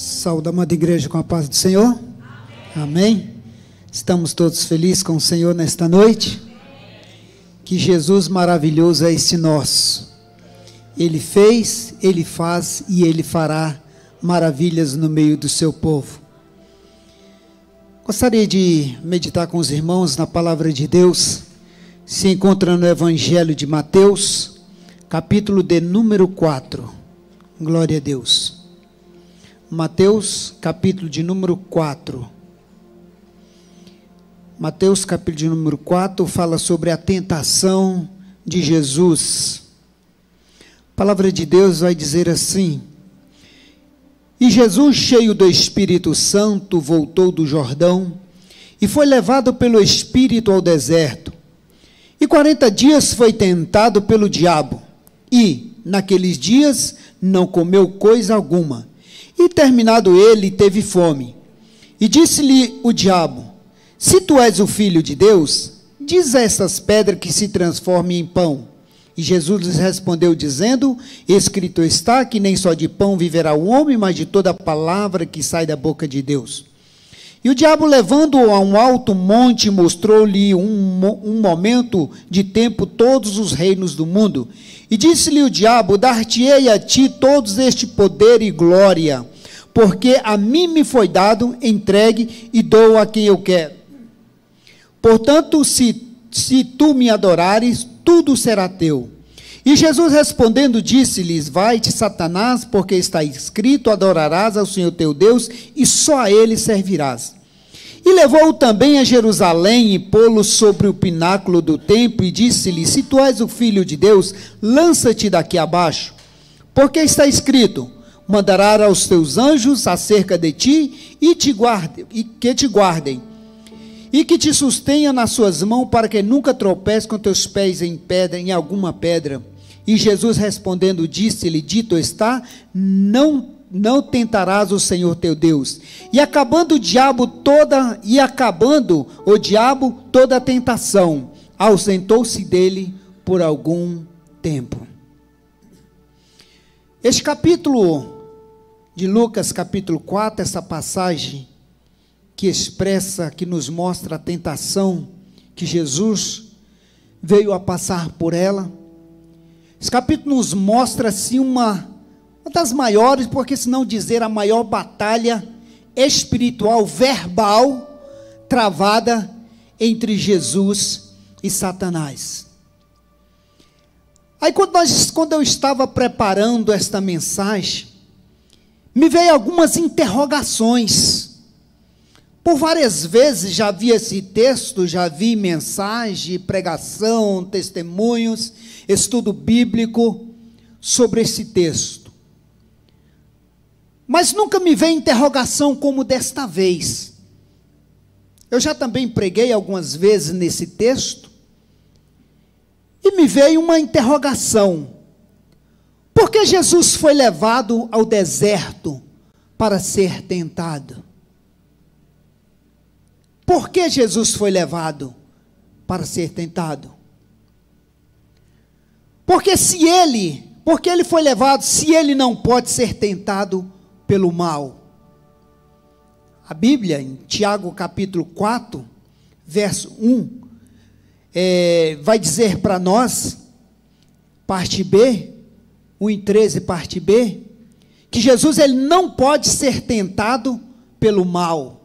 Saúde, amada igreja, com a paz do Senhor. Amém. Amém. Estamos todos felizes com o Senhor nesta noite. Que Jesus maravilhoso é esse nosso. Ele fez, ele faz e ele fará maravilhas no meio do seu povo. Gostaria de meditar com os irmãos na palavra de Deus. Se encontra no Evangelho de Mateus, capítulo de número 4. Glória a Deus. Mateus, capítulo de número 4. Mateus, capítulo de número 4, fala sobre a tentação de Jesus. A palavra de Deus vai dizer assim: E Jesus, cheio do Espírito Santo, voltou do Jordão e foi levado pelo Espírito ao deserto. E quarenta dias foi tentado pelo diabo, e, naqueles dias, não comeu coisa alguma e terminado ele, teve fome. E disse-lhe o diabo: Se tu és o filho de Deus, diz a essas pedras que se transformem em pão. E Jesus lhes respondeu, dizendo: Escrito está que nem só de pão viverá o homem, mas de toda palavra que sai da boca de Deus. E o diabo, levando-o a um alto monte, mostrou-lhe um, um momento de tempo todos os reinos do mundo. E disse-lhe o diabo: Dar-te-ei a ti todos este poder e glória, porque a mim me foi dado, entregue e dou a quem eu quero. Portanto, se, se tu me adorares, tudo será teu. E Jesus respondendo, disse-lhes: Vai-te, Satanás, porque está escrito: Adorarás ao Senhor teu Deus e só a ele servirás. E levou-o também a Jerusalém e pô-lo sobre o pináculo do templo e disse-lhe: Se tu és o filho de Deus, lança-te daqui abaixo, porque está escrito: Mandará aos teus anjos acerca de ti e te guardem, e que te guardem, e que te sustenham nas suas mãos para que nunca tropece com teus pés em pedra, em alguma pedra. E Jesus respondendo, disse-lhe: Dito está, não não tentarás o Senhor teu Deus. E acabando o diabo toda e acabando o diabo toda a tentação, ausentou-se dele por algum tempo. Este capítulo de Lucas, capítulo 4, essa passagem que expressa, que nos mostra a tentação que Jesus veio a passar por ela esse capítulo nos mostra assim uma, uma das maiores, porque se não dizer a maior batalha espiritual, verbal, travada entre Jesus e Satanás. Aí quando, nós, quando eu estava preparando esta mensagem, me veio algumas interrogações. Por várias vezes já vi esse texto, já vi mensagem, pregação, testemunhos, estudo bíblico sobre esse texto. Mas nunca me veio interrogação como desta vez. Eu já também preguei algumas vezes nesse texto, e me veio uma interrogação. Por que Jesus foi levado ao deserto para ser tentado? Por que Jesus foi levado para ser tentado? Porque se ele, porque ele foi levado, se ele não pode ser tentado pelo mal. A Bíblia, em Tiago capítulo 4, verso 1, é, vai dizer para nós, parte B, 1 em 13, parte B, que Jesus ele não pode ser tentado pelo mal.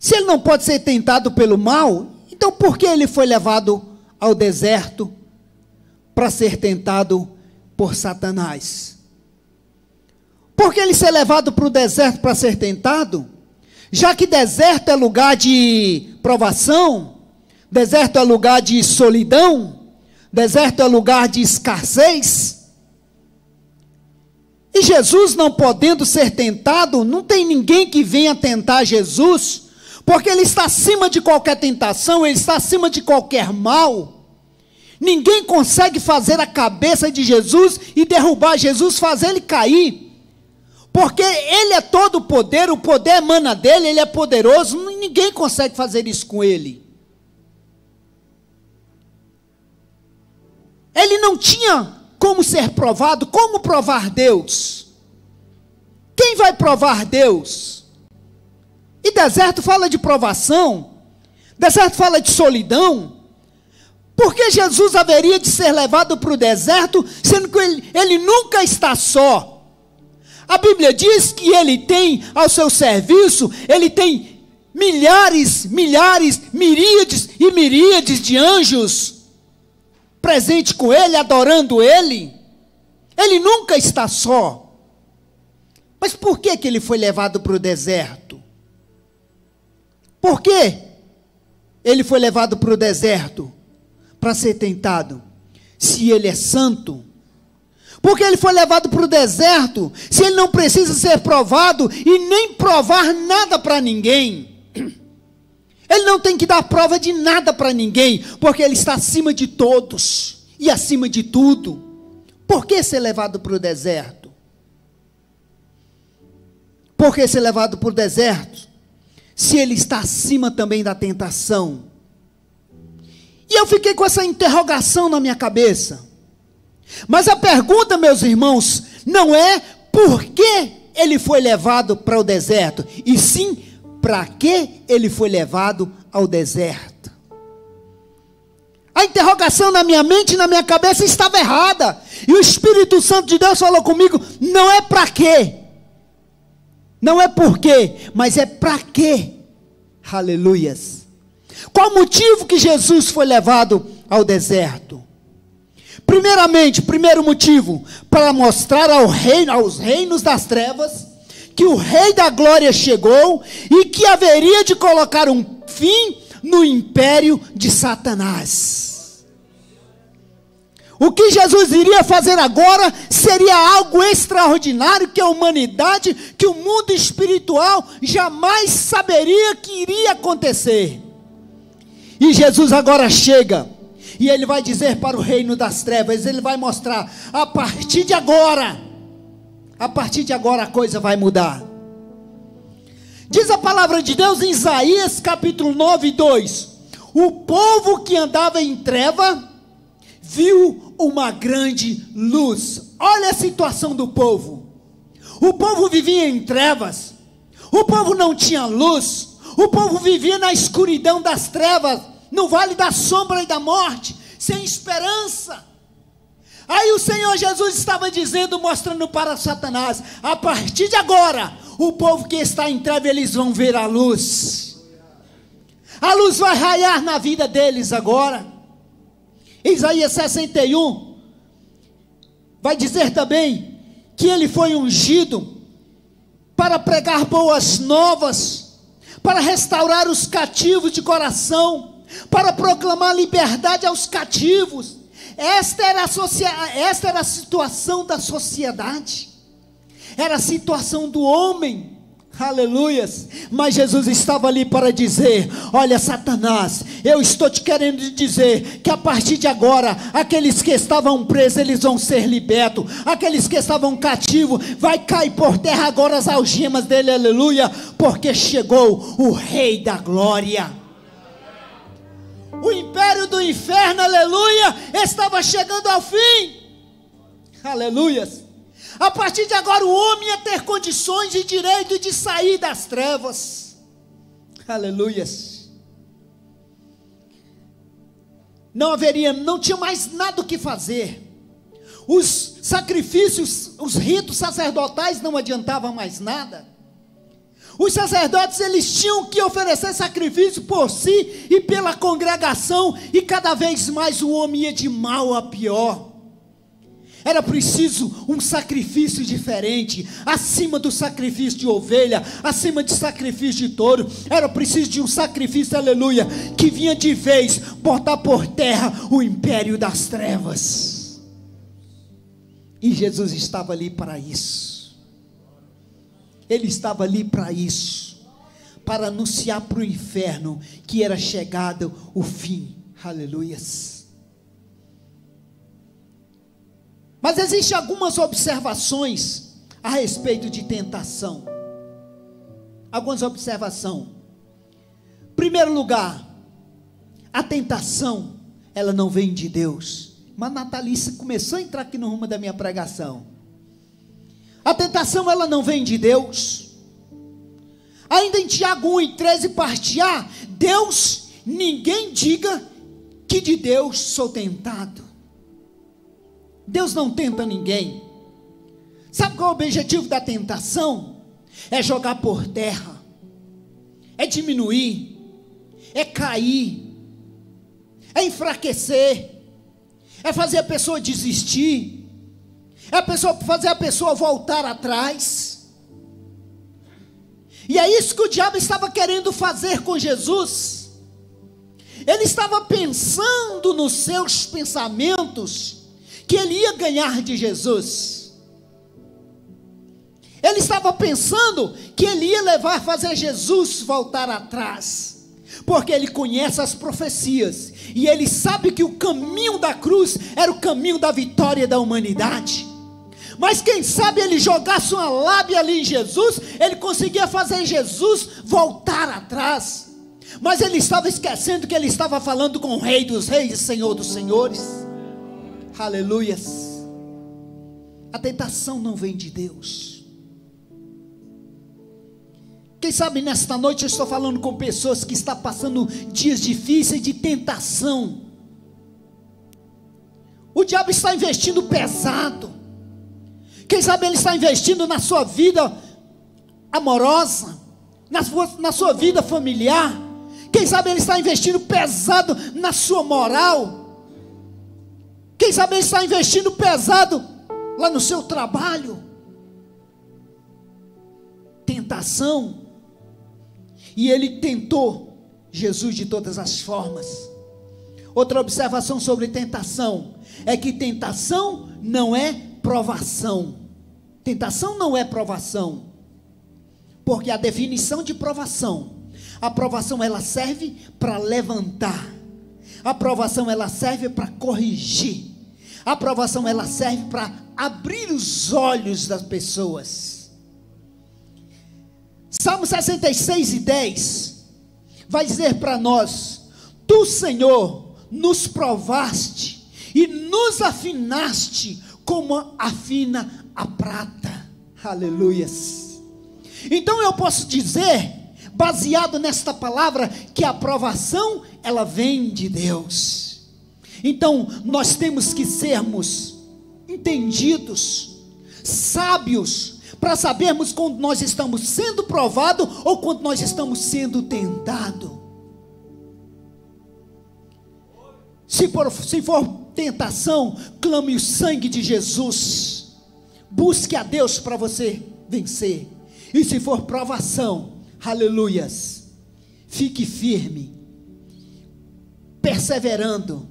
Se ele não pode ser tentado pelo mal, então por que ele foi levado ao deserto para ser tentado por Satanás? Por que ele ser levado para o deserto para ser tentado? Já que deserto é lugar de provação, deserto é lugar de solidão, deserto é lugar de escassez. E Jesus não podendo ser tentado, não tem ninguém que venha tentar Jesus porque ele está acima de qualquer tentação, ele está acima de qualquer mal. Ninguém consegue fazer a cabeça de Jesus e derrubar Jesus, fazer ele cair. Porque ele é todo poder, o poder emana dele, ele é poderoso, ninguém consegue fazer isso com ele. Ele não tinha como ser provado, como provar Deus. Quem vai provar Deus? E deserto fala de provação, deserto fala de solidão. Por que Jesus haveria de ser levado para o deserto, sendo que ele, ele nunca está só? A Bíblia diz que ele tem ao seu serviço, ele tem milhares, milhares, miríades e miríades de anjos presente com ele, adorando ele. Ele nunca está só. Mas por que, que ele foi levado para o deserto? Por que ele foi levado para o deserto? Para ser tentado. Se ele é santo. Porque ele foi levado para o deserto, se ele não precisa ser provado e nem provar nada para ninguém. Ele não tem que dar prova de nada para ninguém, porque ele está acima de todos e acima de tudo. Por que ser levado para o deserto? Por que ser levado para o deserto? Se ele está acima também da tentação. E eu fiquei com essa interrogação na minha cabeça. Mas a pergunta, meus irmãos, não é por que ele foi levado para o deserto, e sim para que ele foi levado ao deserto. A interrogação na minha mente e na minha cabeça estava errada. E o Espírito Santo de Deus falou comigo: não é para quê, não é por quê, mas é para quê. Aleluias. Qual o motivo que Jesus foi levado ao deserto? Primeiramente, primeiro motivo, para mostrar ao reino, aos reinos das trevas que o rei da glória chegou e que haveria de colocar um fim no império de Satanás. O que Jesus iria fazer agora seria algo extraordinário que a humanidade, que o mundo espiritual jamais saberia que iria acontecer. E Jesus agora chega e ele vai dizer para o reino das trevas, ele vai mostrar, a partir de agora, a partir de agora a coisa vai mudar. Diz a palavra de Deus em Isaías capítulo 9, 2: O povo que andava em treva viu uma grande luz. Olha a situação do povo. O povo vivia em trevas. O povo não tinha luz. O povo vivia na escuridão das trevas no vale da sombra e da morte, sem esperança. Aí o Senhor Jesus estava dizendo, mostrando para Satanás: a partir de agora, o povo que está em treva, eles vão ver a luz. A luz vai raiar na vida deles agora. Isaías 61 vai dizer também que ele foi ungido para pregar boas novas, para restaurar os cativos de coração, para proclamar liberdade aos cativos. Esta era, a esta era a situação da sociedade, era a situação do homem. Aleluias. Mas Jesus estava ali para dizer: Olha, Satanás, eu estou te querendo dizer que a partir de agora, aqueles que estavam presos, eles vão ser libertos. Aqueles que estavam cativos, vai cair por terra agora as algemas dele, aleluia, porque chegou o Rei da Glória. O império do inferno, aleluia, estava chegando ao fim. Aleluias. A partir de agora, o homem ia ter condições e direito de sair das trevas. Aleluias. Não haveria, não tinha mais nada o que fazer. Os sacrifícios, os ritos sacerdotais não adiantavam mais nada. Os sacerdotes eles tinham que oferecer sacrifício por si e pela congregação, e cada vez mais o homem ia de mal a pior. Era preciso um sacrifício diferente, acima do sacrifício de ovelha, acima de sacrifício de touro. Era preciso de um sacrifício, aleluia, que vinha de vez botar por terra o império das trevas. E Jesus estava ali para isso. Ele estava ali para isso, para anunciar para o inferno que era chegado o fim. Aleluias. Mas existem algumas observações a respeito de tentação. Algumas observações. Primeiro lugar, a tentação, ela não vem de Deus. Mas Natalícia começou a entrar aqui no rumo da minha pregação. A tentação ela não vem de Deus. Ainda em Tiago 1 e 13, parte A, Deus, ninguém diga que de Deus sou tentado. Deus não tenta ninguém. Sabe qual é o objetivo da tentação? É jogar por terra, é diminuir, é cair, é enfraquecer, é fazer a pessoa desistir, é a pessoa, fazer a pessoa voltar atrás. E é isso que o diabo estava querendo fazer com Jesus. Ele estava pensando nos seus pensamentos que ele ia ganhar de Jesus. Ele estava pensando que ele ia levar fazer Jesus voltar atrás. Porque ele conhece as profecias e ele sabe que o caminho da cruz era o caminho da vitória da humanidade. Mas quem sabe ele jogasse uma lábia ali em Jesus, ele conseguia fazer Jesus voltar atrás. Mas ele estava esquecendo que ele estava falando com o Rei dos Reis e Senhor dos Senhores. Aleluias. A tentação não vem de Deus. Quem sabe nesta noite eu estou falando com pessoas que estão passando dias difíceis de tentação. O diabo está investindo pesado. Quem sabe ele está investindo na sua vida amorosa, na sua, na sua vida familiar. Quem sabe ele está investindo pesado na sua moral. Quem sabe ele está investindo pesado lá no seu trabalho. Tentação. E ele tentou Jesus de todas as formas. Outra observação sobre tentação é que tentação não é provação. Tentação não é provação. Porque a definição de provação, a provação ela serve para levantar. A provação ela serve para corrigir. A provação ela serve para abrir os olhos das pessoas. Salmo 66 e 10 vai dizer para nós: Tu, Senhor, nos provaste e nos afinaste como afina a prata. Aleluias. Então eu posso dizer, baseado nesta palavra, que a aprovação ela vem de Deus. Então nós temos que sermos entendidos, sábios, para sabermos quando nós estamos sendo provados ou quando nós estamos sendo tentados. Se for, se for tentação, clame o sangue de Jesus. Busque a Deus para você vencer. E se for provação, aleluias, fique firme, perseverando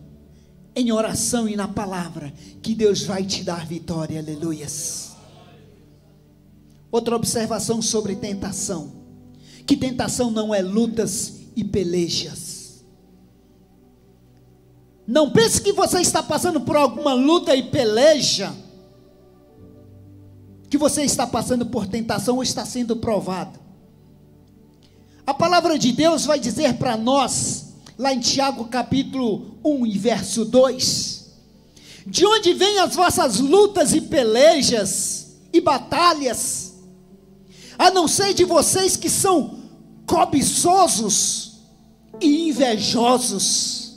em oração e na palavra, que Deus vai te dar vitória, aleluias. Outra observação sobre tentação: que tentação não é lutas e pelejas. Não pense que você está passando por alguma luta e peleja que você está passando por tentação ou está sendo provado. A palavra de Deus vai dizer para nós, lá em Tiago capítulo 1 e verso 2: De onde vêm as vossas lutas e pelejas e batalhas, a não ser de vocês que são cobiçosos e invejosos.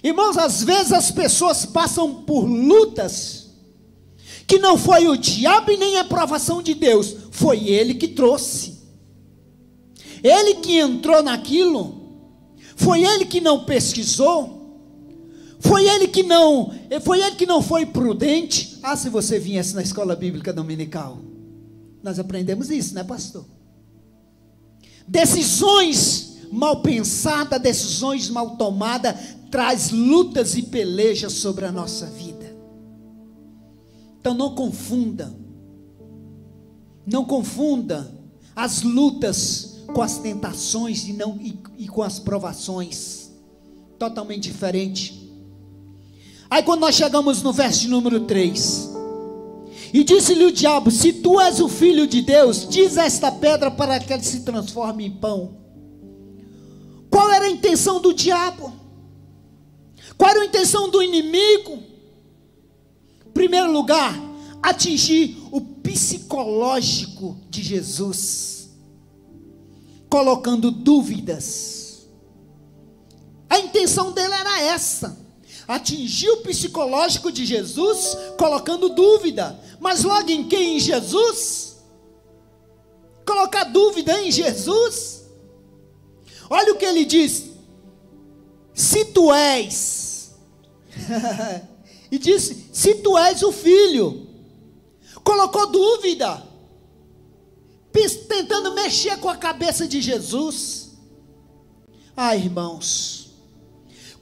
Irmãos, às vezes as pessoas passam por lutas que não foi o diabo e nem a provação de Deus, foi ele que trouxe. Ele que entrou naquilo, foi ele que não pesquisou, foi ele que não, foi ele que não foi prudente. Ah, se você viesse na escola bíblica dominical, nós aprendemos isso, né, pastor? Decisões mal pensadas, decisões mal tomadas, traz lutas e pelejas sobre a nossa vida. Então não confunda. Não confunda as lutas com as tentações e, não, e, e com as provações. Totalmente diferente. Aí quando nós chegamos no verso número 3. E disse-lhe o diabo: Se tu és o filho de Deus, diz esta pedra para que ele se transforme em pão. Qual era a intenção do diabo? Qual era a intenção do inimigo? Primeiro lugar, atingir o psicológico de Jesus, colocando dúvidas. A intenção dele era essa: atingir o psicológico de Jesus, colocando dúvida. Mas logo em quem? Em Jesus? Colocar dúvida em Jesus? Olha o que ele diz: se tu és, e disse: se tu és o filho, colocou dúvida, tentando mexer com a cabeça de Jesus. Ah, irmãos,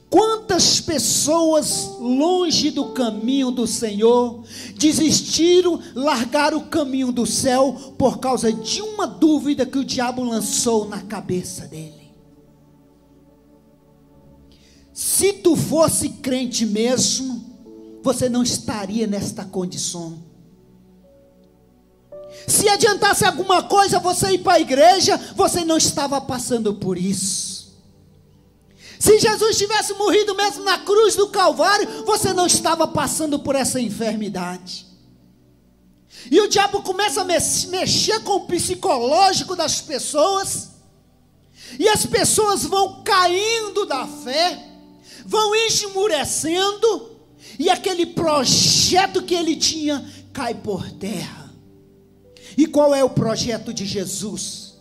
quantas pessoas longe do caminho do Senhor desistiram, largaram o caminho do céu por causa de uma dúvida que o diabo lançou na cabeça dele. Se tu fosse crente mesmo, você não estaria nesta condição. Se adiantasse alguma coisa você ir para a igreja, você não estava passando por isso. Se Jesus tivesse morrido mesmo na cruz do Calvário, você não estava passando por essa enfermidade. E o diabo começa a mexer com o psicológico das pessoas, e as pessoas vão caindo da fé, vão esmurecendo, e aquele projeto que ele tinha cai por terra. E qual é o projeto de Jesus?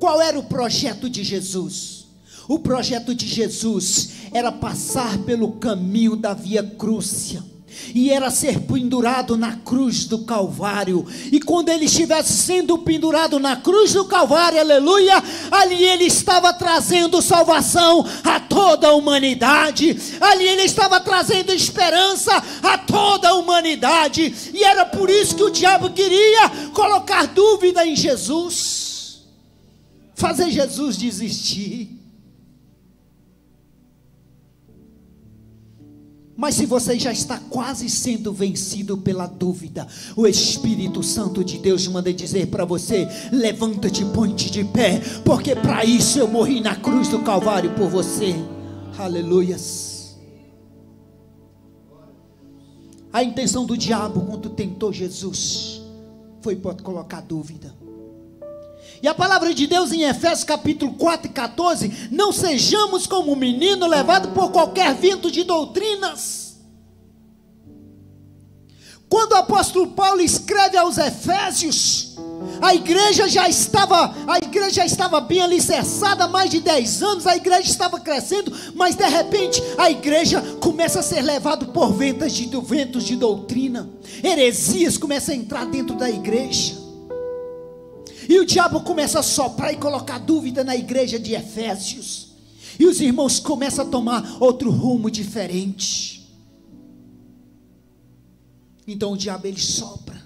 Qual era o projeto de Jesus? O projeto de Jesus era passar pelo caminho da via crúcia e era ser pendurado na cruz do Calvário. E quando ele estivesse sendo pendurado na cruz do Calvário, aleluia, ali ele estava trazendo salvação a toda a humanidade, ali ele estava trazendo esperança a toda a humanidade, e era por isso que o diabo queria colocar dúvida em Jesus, fazer Jesus desistir. Mas se você já está quase sendo vencido pela dúvida, o Espírito Santo de Deus manda dizer para você: levanta-te, põe-te de pé, porque para isso eu morri na cruz do Calvário por você. Aleluias. A intenção do diabo quando tentou Jesus foi para colocar dúvida. E a palavra de Deus em Efésios capítulo 4 e 14: Não sejamos como um menino levado por qualquer vento de doutrinas. Quando o apóstolo Paulo escreve aos Efésios, a igreja já estava, a igreja já estava bem alicerçada há mais de 10 anos, a igreja estava crescendo, mas de repente a igreja começa a ser levada por de, ventos de doutrina, heresias começam a entrar dentro da igreja. E o diabo começa a soprar e colocar dúvida na igreja de Efésios. E os irmãos começam a tomar outro rumo diferente. Então o diabo ele sopra.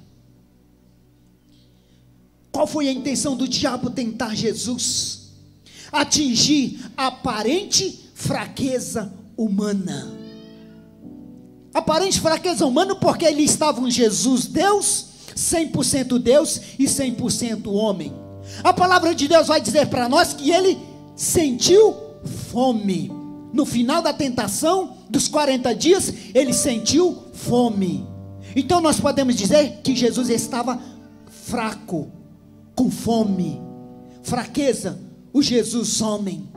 Qual foi a intenção do diabo tentar Jesus? Atingir aparente fraqueza humana. Aparente fraqueza humana porque ele estava um Jesus Deus 100% Deus e 100% homem. A palavra de Deus vai dizer para nós que ele sentiu fome. No final da tentação, dos 40 dias, ele sentiu fome. Então nós podemos dizer que Jesus estava fraco, com fome, fraqueza, o Jesus homem.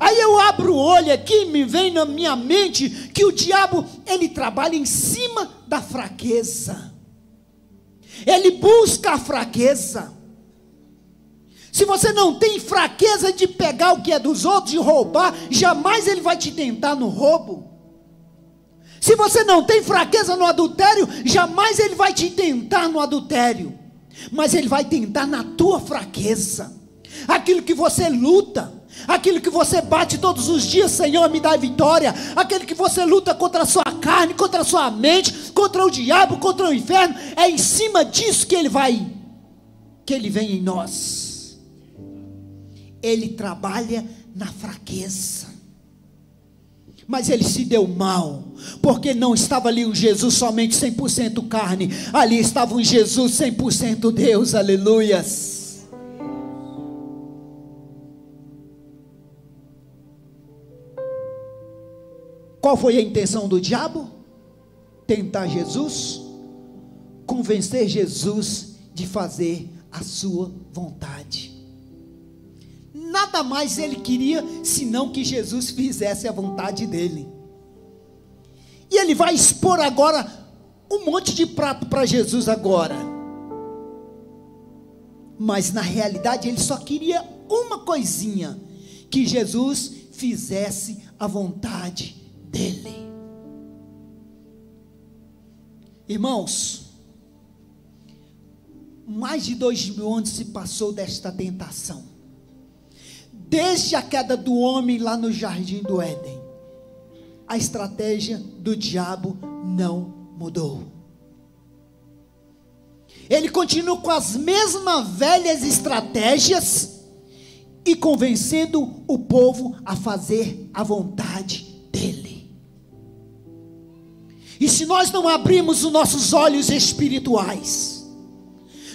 Aí eu abro o olho aqui me vem na minha mente que o diabo ele trabalha em cima da fraqueza ele busca a fraqueza. Se você não tem fraqueza de pegar o que é dos outros e roubar, jamais ele vai te tentar no roubo. Se você não tem fraqueza no adultério, jamais ele vai te tentar no adultério. Mas ele vai tentar na tua fraqueza. Aquilo que você luta, aquilo que você bate todos os dias, Senhor, me dá vitória, aquele que você luta contra a sua carne, contra a sua mente, contra o diabo, contra o inferno, é em cima disso que ele vai, que ele vem em nós. Ele trabalha na fraqueza. Mas ele se deu mal, porque não estava ali um Jesus somente 100% carne, ali estava um Jesus 100% Deus, aleluias. Qual foi a intenção do diabo? Tentar Jesus convencer Jesus de fazer a sua vontade. Nada mais ele queria senão que Jesus fizesse a vontade dele. E ele vai expor agora um monte de prato para Jesus agora. Mas na realidade ele só queria uma coisinha: que Jesus fizesse a vontade dele. Irmãos, mais de dois mil anos se passou desta tentação. Desde a queda do homem lá no jardim do Éden, a estratégia do diabo não mudou. Ele continua com as mesmas velhas estratégias e convencendo o povo a fazer a vontade se nós não abrirmos os nossos olhos espirituais,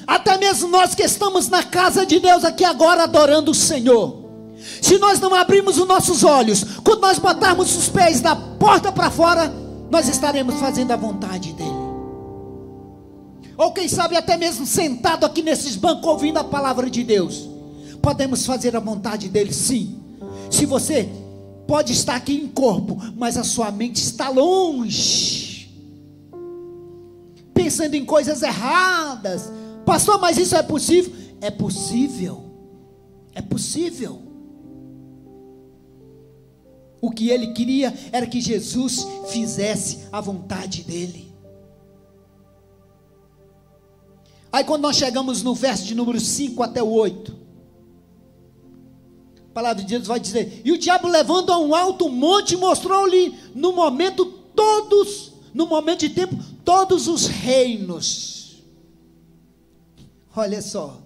até mesmo nós que estamos na casa de Deus aqui agora adorando o Senhor, se nós não abrirmos os nossos olhos, quando nós botarmos os pés da porta para fora, nós estaremos fazendo a vontade dele. Ou quem sabe até mesmo sentado aqui nesses bancos ouvindo a palavra de Deus. Podemos fazer a vontade dele, sim. Se você pode estar aqui em corpo, mas a sua mente está longe, pensando em coisas erradas. Pastor, mas isso é possível? É possível. É possível. O que ele queria era que Jesus fizesse a vontade dele. Aí quando nós chegamos no verso de número 5 até o 8, a palavra de Deus vai dizer: E o diabo levando a um alto monte, mostrou-lhe no momento todos, no momento de tempo, todos os reinos. Olha só.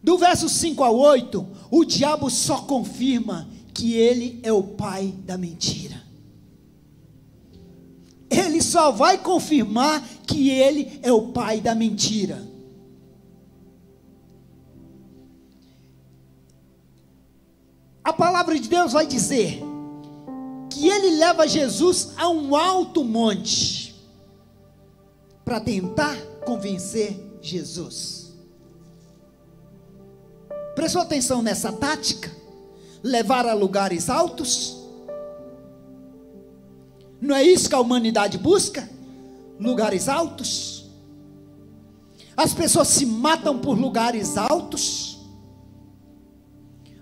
Do verso 5 ao 8, o diabo só confirma que ele é o pai da mentira. Ele só vai confirmar que ele é o pai da mentira. A palavra de Deus vai dizer que ele leva Jesus a um alto monte para tentar convencer Jesus. Prestou atenção nessa tática? levar a lugares altos? Não é isso que a humanidade busca? Lugares altos? As pessoas se matam por lugares altos?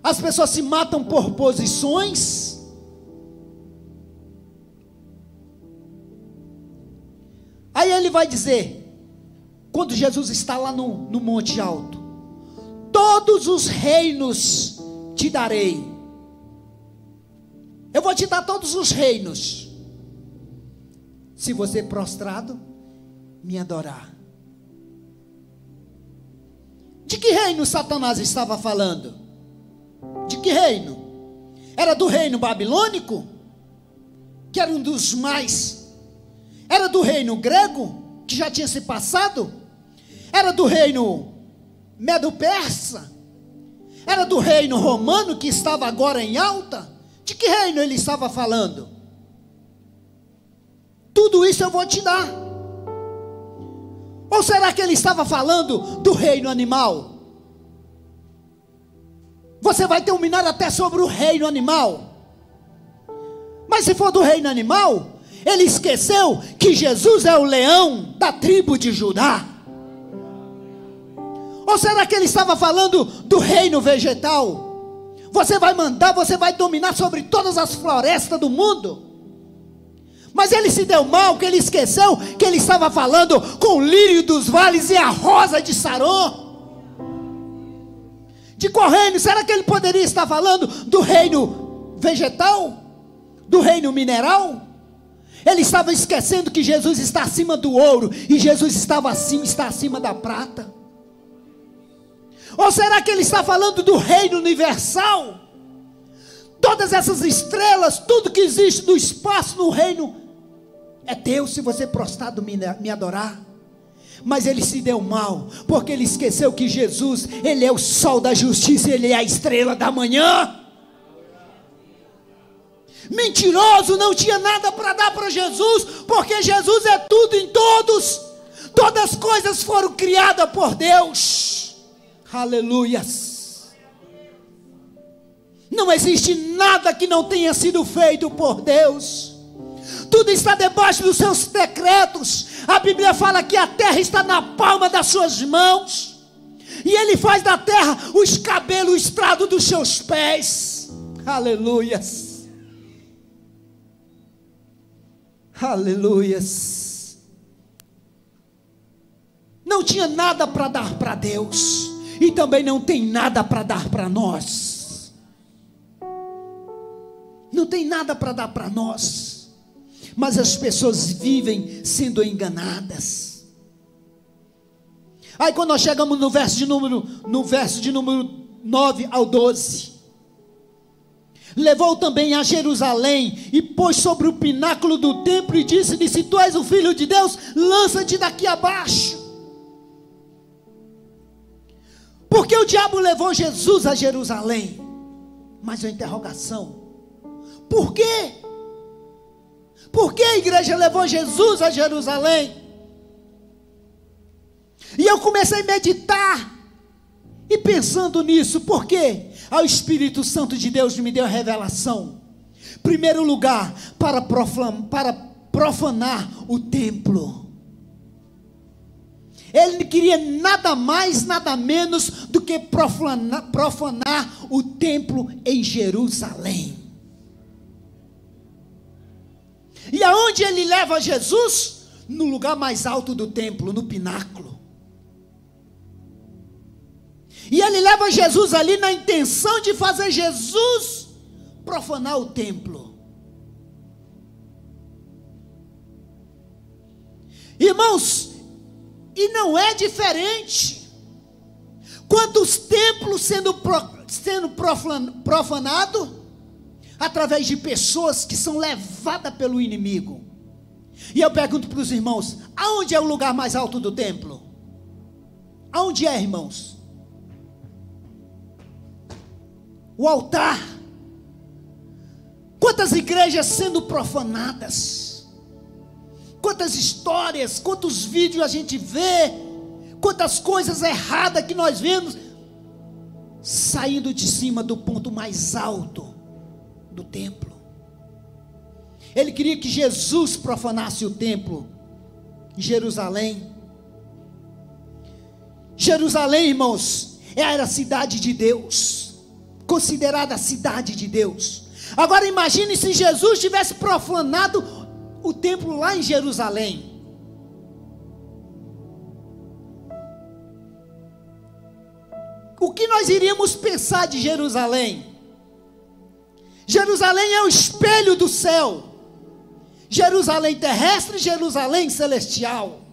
As pessoas se matam por posições? Aí ele vai dizer, quando Jesus está lá no, no Monte Alto, todos os reinos te darei eu vou te dar todos os reinos. Se você prostrado me adorar. De que reino Satanás estava falando? De que reino? Era do reino babilônico? Que era um dos mais. Era do reino grego? Que já tinha se passado? Era do reino medo-persa? Era do reino romano que estava agora em alta? De que reino ele estava falando? Tudo isso eu vou te dar. Ou será que ele estava falando do reino animal? Você vai terminar até sobre o reino animal. Mas se for do reino animal, ele esqueceu que Jesus é o leão da tribo de Judá. Ou será que ele estava falando do reino vegetal? Você vai mandar, você vai dominar sobre todas as florestas do mundo. Mas ele se deu mal, que ele esqueceu que ele estava falando com o lírio dos vales e a rosa de Saron. De qual reino? Será que ele poderia estar falando do reino vegetal? Do reino mineral? Ele estava esquecendo que Jesus está acima do ouro e Jesus estava acima, está acima da prata. Ou será que ele está falando do reino universal? Todas essas estrelas, tudo que existe no espaço, no reino, é Deus se você prostrado me, me adorar. Mas ele se deu mal, porque ele esqueceu que Jesus, ele é o sol da justiça, ele é a estrela da manhã. Mentiroso, não tinha nada para dar para Jesus, porque Jesus é tudo em todos. Todas as coisas foram criadas por Deus. Aleluias. Não existe nada que não tenha sido feito por Deus. Tudo está debaixo dos seus decretos. A Bíblia fala que a terra está na palma das suas mãos. E Ele faz da terra o escabelo, o estrado dos seus pés. Aleluias. Aleluias. Não tinha nada para dar para Deus. E também não tem nada para dar para nós. Não tem nada para dar para nós. Mas as pessoas vivem sendo enganadas. Aí quando nós chegamos no verso de número, no verso de número 9 ao 12. Levou também a Jerusalém e pôs sobre o pináculo do templo e disse-lhe: Se tu és o filho de Deus, lança-te daqui abaixo. Porque o diabo levou Jesus a Jerusalém? Mas a interrogação: Por quê? Por que a igreja levou Jesus a Jerusalém? E eu comecei a meditar e pensando nisso, por quê? Ao Espírito Santo de Deus me deu a revelação. Primeiro lugar, para profanar, para profanar o templo. Ele não queria nada mais, nada menos do que profanar, profanar o templo em Jerusalém. E aonde ele leva Jesus? No lugar mais alto do templo, no pináculo. E ele leva Jesus ali na intenção de fazer Jesus profanar o templo. Irmãos, e não é diferente. Quantos templos sendo, sendo profanados através de pessoas que são levadas pelo inimigo. E eu pergunto para os irmãos: aonde é o lugar mais alto do templo? Aonde é, irmãos? O altar. Quantas igrejas sendo profanadas, quantas histórias, quantos vídeos a gente vê, quantas coisas erradas que nós vemos saindo de cima do ponto mais alto do templo. Ele queria que Jesus profanasse o templo em Jerusalém. Jerusalém, irmãos, era a cidade de Deus considerada a cidade de Deus. Agora imagine se Jesus tivesse profanado o templo lá em Jerusalém. O que nós iríamos pensar de Jerusalém? Jerusalém é o espelho do céu. Jerusalém terrestre, Jerusalém celestial.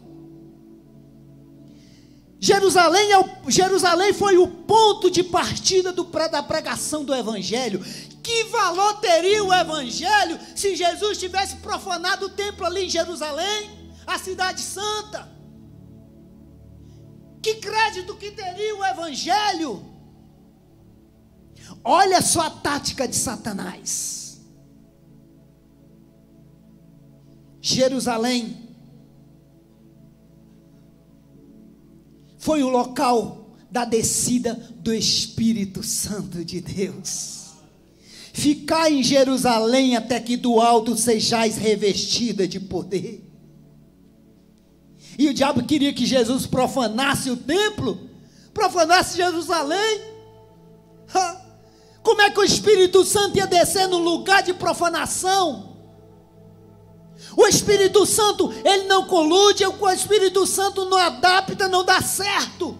Jerusalém, é o, Jerusalém foi o ponto de partida do, da pregação do Evangelho. Que valor teria o Evangelho se Jesus tivesse profanado o templo ali em Jerusalém, a cidade santa? Que crédito que teria o Evangelho? Olha só a tática de Satanás. Jerusalém foi o local da descida do Espírito Santo de Deus. Ficai em Jerusalém até que do alto sejais revestida de poder. E o diabo queria que Jesus profanasse o templo, profanasse Jerusalém. Como é que o Espírito Santo ia descer no lugar de profanação? O Espírito Santo, ele não colude, o Espírito Santo não adapta, não dá certo.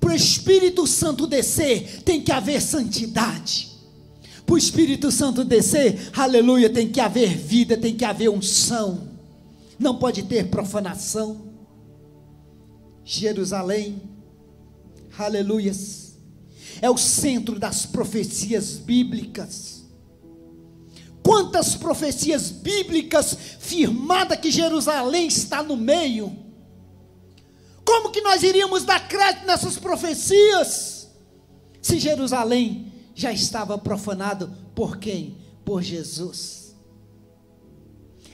Para o Espírito Santo descer, tem que haver santidade. Para o Espírito Santo descer, aleluia, tem que haver vida, tem que haver unção. Não pode ter profanação. Jerusalém, aleluias, é o centro das profecias bíblicas Quantas profecias bíblicas firmadas que Jerusalém está no meio. Como que nós iríamos dar crédito nessas profecias? Se Jerusalém já estava profanado por quem? por Jesus.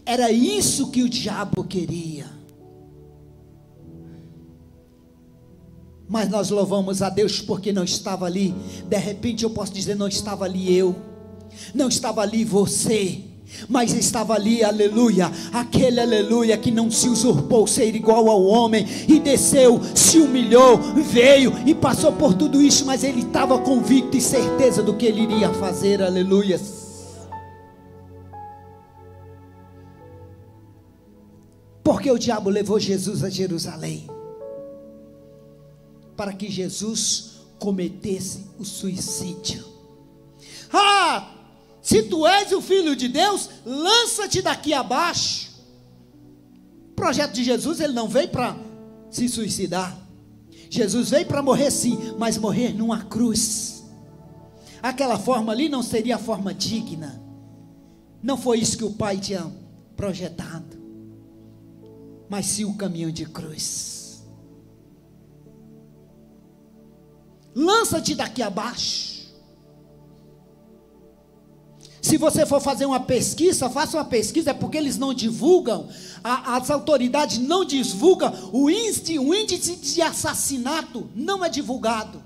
Era isso que o diabo queria. Mas nós louvamos a Deus porque não estava ali. De repente eu posso dizer: não estava ali eu, não estava ali você mas estava ali, aleluia, aquele aleluia que não se usurpou ser igual ao homem e desceu, se humilhou, veio e passou por tudo isso, mas ele estava convicto e certeza do que ele iria fazer, aleluia. Porque o diabo levou Jesus a Jerusalém para que Jesus cometesse o suicídio. Ah, se tu és o filho de Deus, lança-te daqui abaixo. O projeto de Jesus, ele não veio para se suicidar. Jesus veio para morrer sim, mas morrer numa cruz. Aquela forma ali não seria a forma digna. Não foi isso que o Pai tinha projetado. Mas sim o caminho de cruz. Lança-te daqui abaixo. Se você for fazer uma pesquisa, faça uma pesquisa, é porque eles não divulgam, a, as autoridades não divulgam, o índice, o índice de assassinato não é divulgado.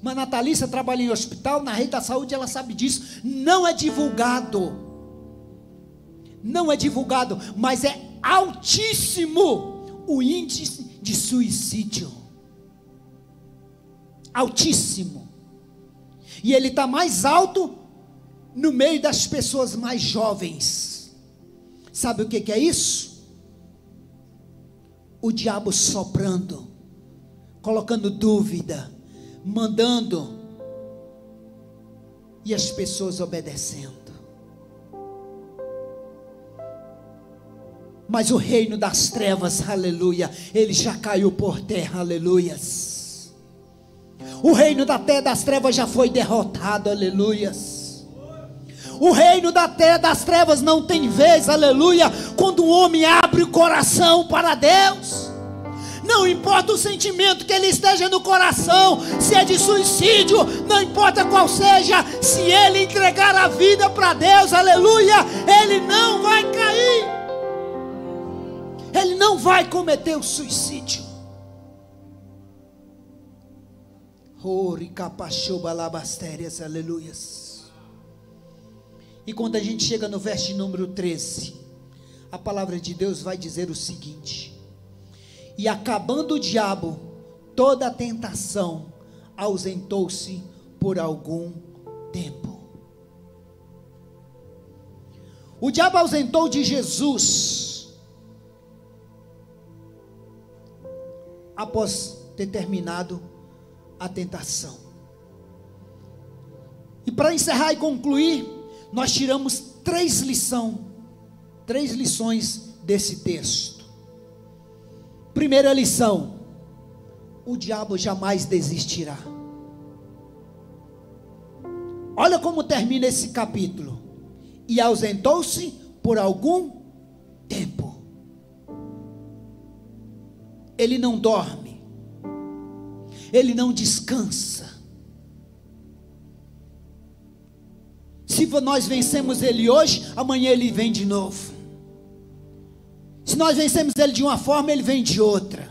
Mas Natalícia trabalha em hospital, na rede da saúde, ela sabe disso. Não é divulgado. Não é divulgado, mas é altíssimo o índice de suicídio. Altíssimo. E ele está mais alto no meio das pessoas mais jovens. Sabe o que, que é isso? O diabo soprando, colocando dúvida, mandando, e as pessoas obedecendo. Mas o reino das trevas, aleluia, ele já caiu por terra, aleluias. O reino da terra das trevas já foi derrotado, aleluias. O reino da terra das trevas não tem vez, aleluia, quando o homem abre o coração para Deus. Não importa o sentimento que ele esteja no coração, se é de suicídio, não importa qual seja, se ele entregar a vida para Deus, aleluia, ele não vai cair. Ele não vai cometer o suicídio. Ori capachoba labastérias, aleluias. E quando a gente chega no verso número 13, a palavra de Deus vai dizer o seguinte: E acabando o diabo toda a tentação, ausentou-se por algum tempo. O diabo ausentou de Jesus após ter terminado a tentação. E para encerrar e concluir, nós tiramos três lições, três lições desse texto. Primeira lição: o diabo jamais desistirá. Olha como termina esse capítulo. E ausentou-se por algum tempo. Ele não dorme. Ele não descansa. Se nós vencemos ele hoje, amanhã ele vem de novo. Se nós vencemos ele de uma forma, ele vem de outra.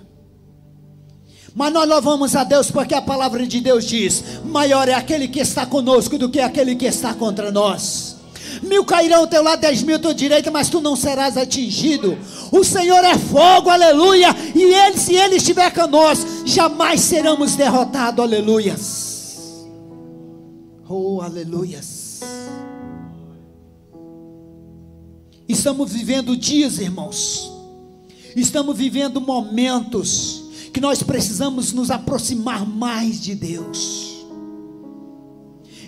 Mas nós louvamos a Deus porque a palavra de Deus diz: maior é aquele que está conosco do que aquele que está contra nós. Mil cairão ao teu lado, dez mil à tua direita, mas tu não serás atingido. O Senhor é fogo, aleluia. E ele, se ele estiver conosco, jamais seremos derrotados, aleluias. Oh, aleluias. Estamos vivendo dias, irmãos. Estamos vivendo momentos que nós precisamos nos aproximar mais de Deus.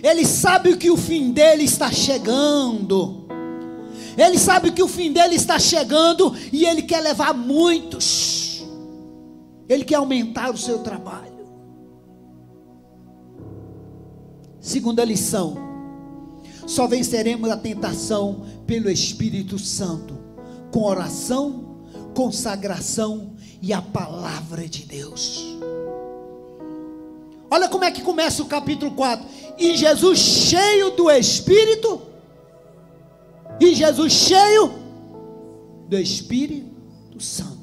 Ele sabe que o fim dele está chegando. Ele sabe que o fim dele está chegando e ele quer levar muitos. Ele quer aumentar o seu trabalho. Segunda lição: só venceremos a tentação pelo Espírito Santo, com oração, consagração e a palavra de Deus. Olha como é que começa o capítulo 4. E Jesus, cheio do Espírito E Jesus cheio do Espírito Santo.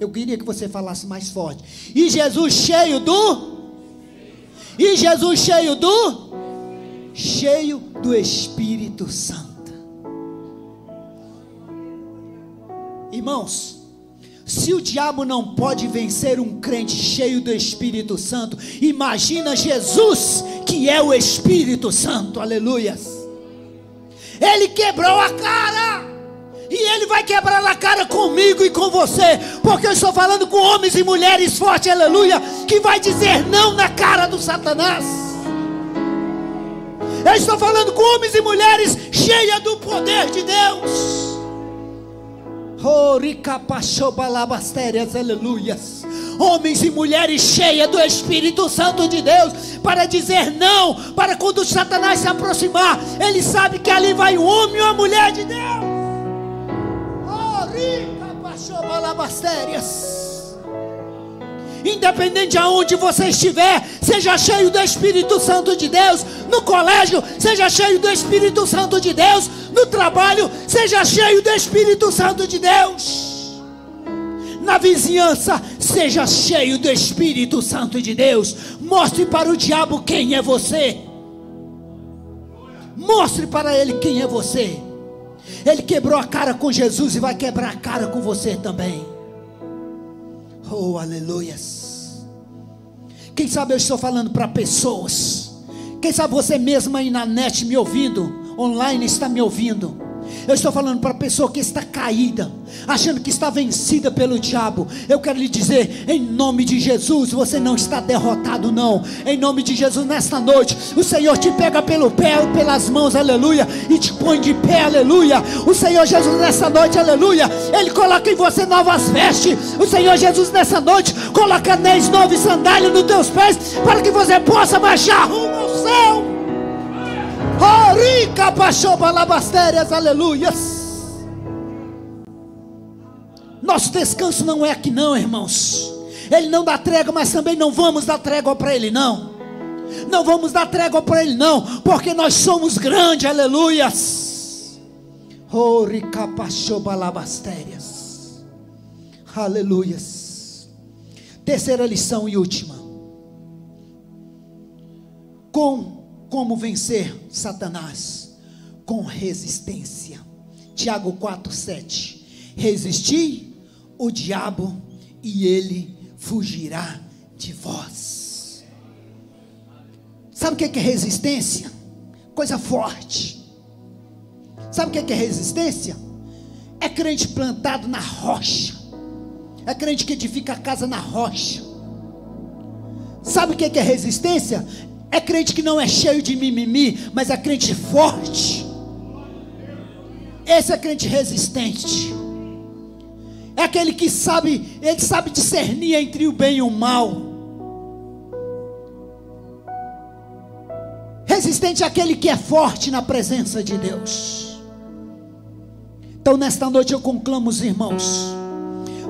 Eu queria que você falasse mais forte. E Jesus cheio do E Jesus cheio do cheio do Espírito Santo. Irmãos, se o diabo não pode vencer um crente cheio do Espírito Santo, imagina Jesus, que é o Espírito Santo, aleluias. Ele quebrou a cara. E Ele vai quebrar a cara comigo e com você, porque eu estou falando com homens e mulheres fortes, aleluia, que vai dizer não na cara do Satanás. Eu estou falando com homens e mulheres cheias do poder de Deus. aleluias. Homens e mulheres cheias do Espírito Santo de Deus para dizer não, para quando Satanás se aproximar, ele sabe que ali vai um homem ou uma mulher de Deus. Independente de aonde você estiver, seja cheio do Espírito Santo de Deus. No colégio, seja cheio do Espírito Santo de Deus. No trabalho, seja cheio do Espírito Santo de Deus. Na vizinhança, seja cheio do Espírito Santo de Deus. Mostre para o diabo quem é você. Mostre para ele quem é você. Ele quebrou a cara com Jesus e vai quebrar a cara com você também. Oh, aleluias. Quem sabe eu estou falando para pessoas. Quem sabe você mesmo aí na net me ouvindo, online está me ouvindo eu estou falando para a pessoa que está caída, achando que está vencida pelo diabo. Eu quero lhe dizer, em nome de Jesus, você não está derrotado, não. Em nome de Jesus, nesta noite, o Senhor te pega pelo pé, pelas mãos, aleluia, e te põe de pé, aleluia. O Senhor Jesus, nessa noite, aleluia, Ele coloca em você novas vestes. O Senhor Jesus, nessa noite, coloca anéis novos e sandálias nos teus pés, para que você possa baixar rumo ao céu. Rica balabastérias, aleluias. Nosso descanso não é aqui, não, irmãos. Ele não dá trégua, mas também não vamos dar trégua para Ele, não. Não vamos dar trégua para Ele, não, porque nós somos grandes, aleluias. Oh, balabastérias, aleluias. Terceira lição e última. Com como vencer Satanás? Com resistência. Tiago 4:7. Resistir o diabo e ele fugirá de vós. Sabe o que é resistência? Coisa forte. Sabe o que é resistência? É crente plantado na rocha. É crente que edifica a casa na rocha. Sabe o que é resistência? É crente que não é cheio de mimimi, mas é crente forte. Esse é crente resistente. É aquele que sabe, ele sabe discernir entre o bem e o mal. Resistente é aquele que é forte na presença de Deus. Então, nesta noite eu conclamo os irmãos.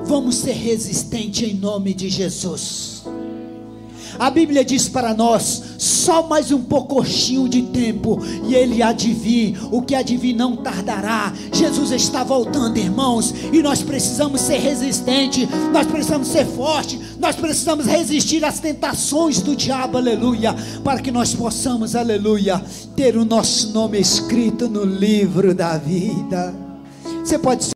Vamos ser resistentes em nome de Jesus. A Bíblia diz para nós: só mais um pouquinho de tempo, e ele adivinha, o que adivinha não tardará. Jesus está voltando, irmãos, e nós precisamos ser resistentes, nós precisamos ser fortes, nós precisamos resistir às tentações do diabo, aleluia, para que nós possamos, aleluia, ter o nosso nome escrito no livro da vida. Você pode